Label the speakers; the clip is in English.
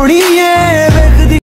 Speaker 1: छोड़िए